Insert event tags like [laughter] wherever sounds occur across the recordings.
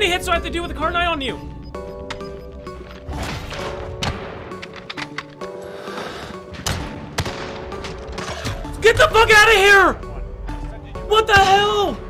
many hits do I have to do with a car 9 on you? Get the fuck out of here! What the hell?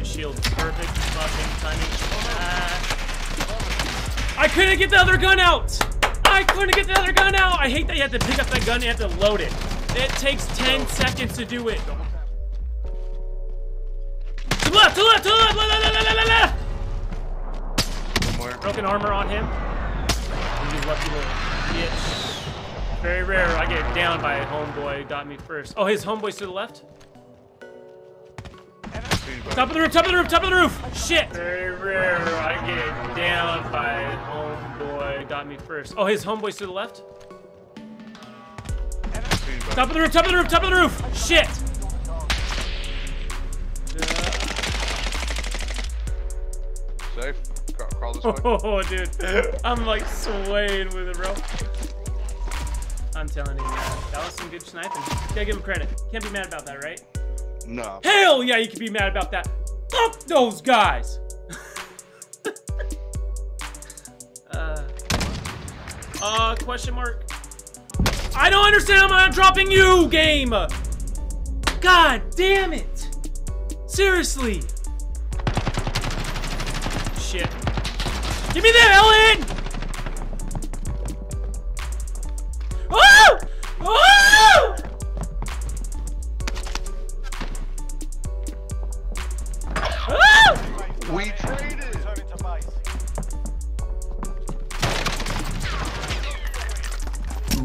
Right shield. Perfect fucking timing. Ah. I couldn't get the other gun out! I couldn't get the other gun out! I hate that you have to pick up that gun and you have to load it. It takes 10 seconds to do it. To the left, to the left, to the left, left, left, left, left, left. Broken armor on him. You lucky little bitch. Very rare. I get down by a homeboy. Got me first. Oh, his homeboy's to the left? Top of the roof, top of the roof, top of the roof! Shit! Very rare. I get down by homeboy. Got me first. Oh, his homeboy's to the left? Top of the roof, top of the roof, top of the roof! Shit! Safe. Crawl, crawl this way. Oh, dude. I'm like swaying with it, bro. I'm telling you, man. That was some good sniping. Gotta give him credit. Can't be mad about that, right? No. Hell yeah, you can be mad about that. Fuck those guys! [laughs] uh, uh, question mark. I don't understand how I'm dropping you, game! God damn it! Seriously! Shit. Give me that, Ellen!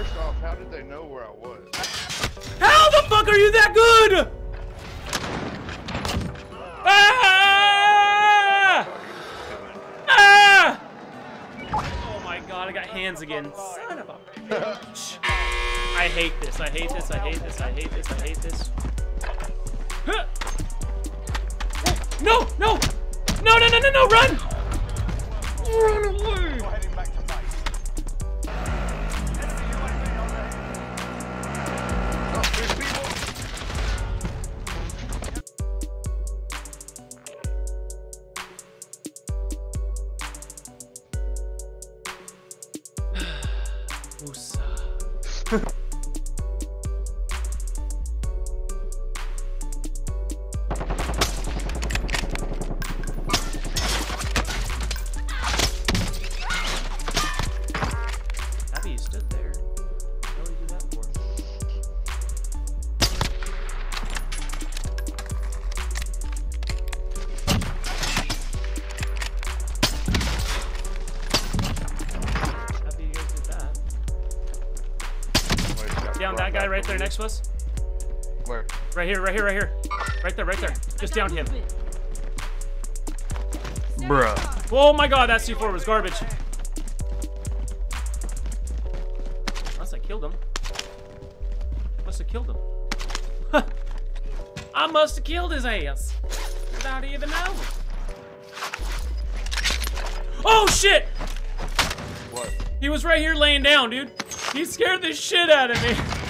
First off, how did they know where I was? How the fuck are you that good? Ah! Ah! Oh my god, I got hands again. Son of a bitch. I hate this. I hate this. I hate this. I hate this. I hate this. [gasps] No! No! No! No! No! No! No! Run! Run! Usa. Uh, [laughs] guy right there next to us. Where? Right here, right here, right here. Right there, right there. Just down him. Bruh. Oh my god, that C4 was garbage. Unless I killed him. Must have killed him. [laughs] I must have killed his ass. Without even knowing. Oh shit! What? He was right here laying down, dude. He scared the shit out of me.